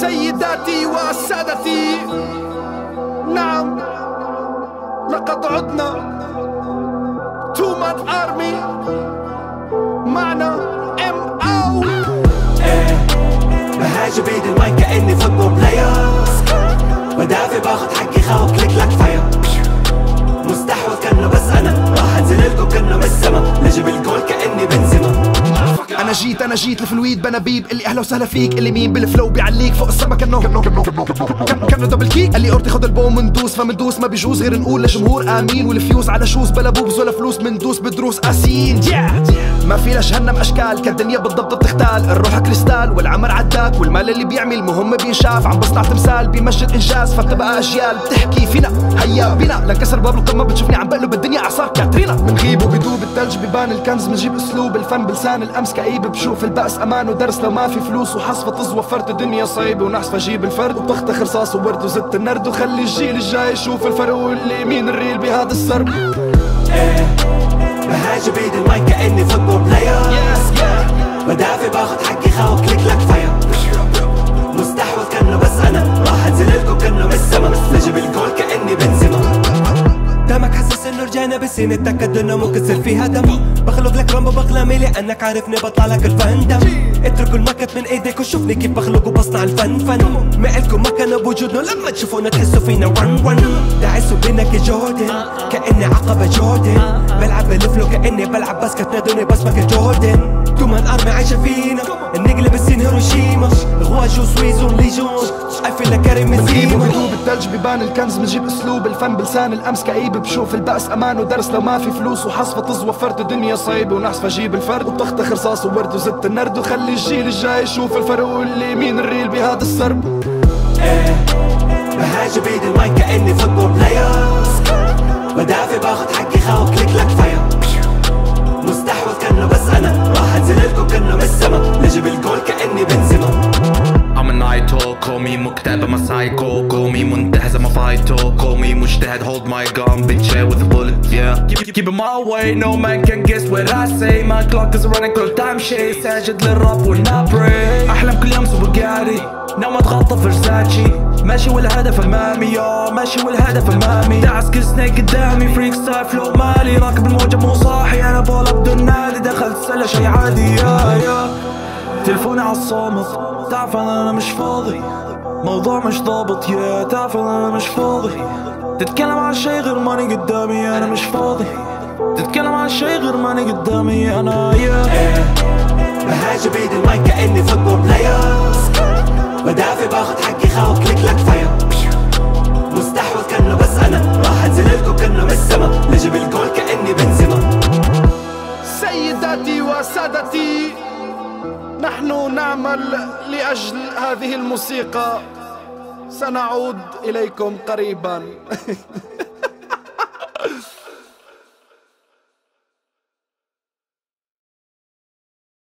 سيداتي وسادتي نعم لقد عدنا. Two Man Army معنا M.OwL بهاجم بايد المايك كأني football player بدافع باخد حقي خاوة click click fire مستحوذ كأنه بس أنا. راح أنزل لكم كأنه من السما نجيب الجول كأني أنا جيت أنا جيت لفلويد بنابيب اللي أهلا وسهلا فيك اللي مين بالفلو بيعليك فوق السما كانه كان- كانه دبل كيك قال لي أورتي خد البوم مندوس فمندوس ما بيجوز غير نقول لجمهور آمين والفيوز على شوز بلا بوبز ولا فلوس مندوس بدروس قاسيين ما في لجهنم أشكال كالدنيا بالضبط بتختال الروح كريستال والعمر عداك والمال اللي بيعمل مهم بينشاف عم بصنع تمثال بيمجد إنجاز فبتبقى أجيال بتحكي فينا. هيا بينا لنكسر باب القمة بتشوفني عم بقلب الدنيا أعصار. كاترينا. بنغيب وبدوب الثلج بيبان الكنز بنجيب أسلوب الفن بلسان الأمس كئيب. بشوف البأس أمان ودرس. لو ما في فلوس وحصفة طز وفرت الدنيا صعيبة ونحس فجيب الفرد. وبخت رصاص وورد وزدت النرد. وخلي الجيل الجاي يشوف الفرق واللي مين الريل بهذا السرب بهاجم بايد المايك كأني فوتبول بلاير بدافع باخد حقي خاوف كليك بالسين اتأكد انه ممكن تصير فيها دم. بخلق لك رامبو باقلامي لانك عارفني بطلع لك الفندم اتركوا المكت من ايديك وشوفني كيف بخلق وبصنع الفن فن. ما الكم مكان بوجودنا لما تشوفونا تحسوا فينا ون ون. دعسوا بينا كجوردن كأني عقبة جوردن بلعب بالفلو كأني بلعب باسكت نادوني بسمك الجوردن تومان ارمي عايشة فينا نقلب السين هيروشيما. غواج وسويزون ليجون. كريم بنغيب بنزيما وبدوب الثلج بيبان الكنز بنجيب أسلوب الفن بلسان الأمس. كئيب بشوف البأس أمان ودرس. لو ما في فلوس وحصفة طز وفرت الدنيا صعيبة ونحس فجيب الفرد. وبطخطخ رصاص وورد وزدت النرد. وخلي الجيل الجاي يشوف الفرق واللي مين الريل بهذا السرب. إيه بهاجم بايد المايك كأني فوتبول بلاير بدافع باخد حقي خاوف كليك لك فاير. Naito, call me مكتئب I'm a psycho. Call me منتهز I'm a fighto call me مجتهد hold my gun big chair with a bullet yeah. Keep, it my way no man can guess what I say. My clock is running كل time شي ساجد للرب والنا pray أحلم كل يوم سوبرجاري ناوي اتغطى فرساتشي ماشي والهدف امامي يا ماشي والهدف امامي دعس كل snake قدامي freestyle flow مالي راكب الموجة مو صاحي أنا بولا بدون نادي دخلت سلة شي عادي يا على الصامت. تعرف أنا مش فاضي. موضوع مش ضابط. يا تعرف أنا مش فاضي. تتكلم عن شي غير ماني قدامي. أنا مش فاضي. تتكلم عن شي غير ماني قدامي. أنا يا. إيه بهاجم بايد المايك كأني football player. بدافع باخد حقي خاوة click click fire. مستحوذ كأنه بس أنا. راح أنزل لكم كأنه من السما. نجيب الجول كأني بنزيما. سيداتي وسادتي. نحن نعمل لأجل هذه الموسيقى. سنعود إليكم قريبا.